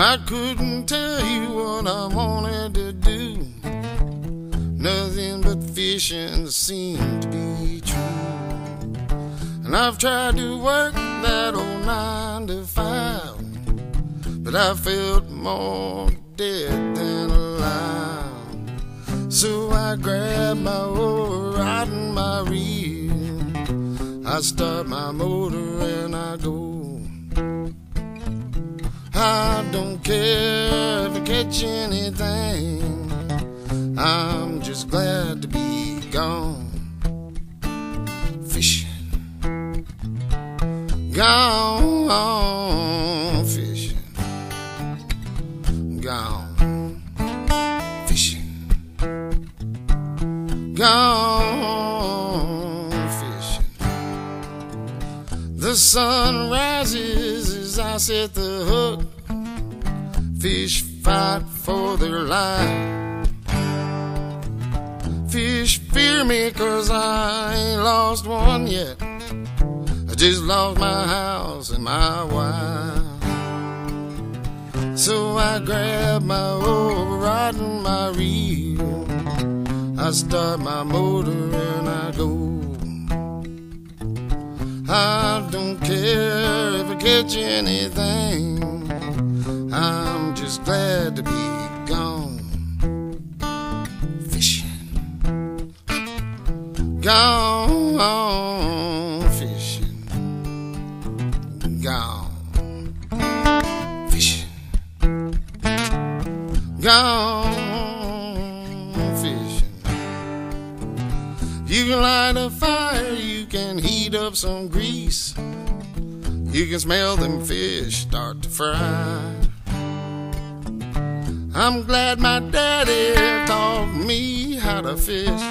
I couldn't tell you what I wanted to do. Nothing but fishing seemed to be true. And I've tried to work that old nine to five, but I felt more dead than alive. So I grabbed my oar, riding my reel. I start my motor and I go. Don't care if I catch anything. I'm just glad to be gone fishing. Gone fishing. Gone fishing. Gone fishing. The sun rises as I set the hook. Fish fight for their life. Fish fear me cause I ain't lost one yet. I just lost my house and my wife. So I grab my oar, riding my reel. I start my motor and I go. I don't care if I catch anything. Just glad to be gone fishing. Gone fishing. Gone fishing. Gone fishing. You can light a fire, you can heat up some grease. You can smell them fish start to fry. I'm glad my daddy taught me how to fish.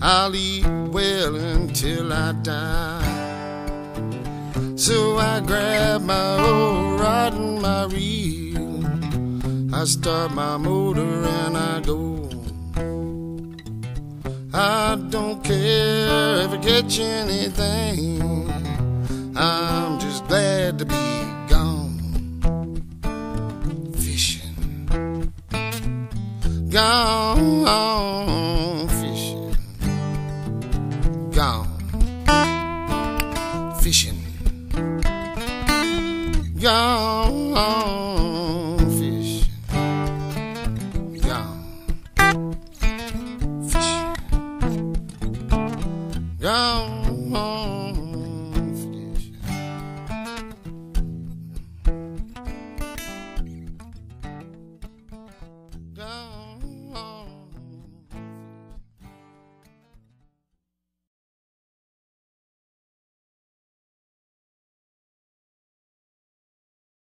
I'll eat well until I die. So I grab my old rod and my reel. I start my motor and I go. I don't care if I catch anything. I'm just glad to be Gone fishing. Gone fishing. Gone fishing. Gone fishing. Gone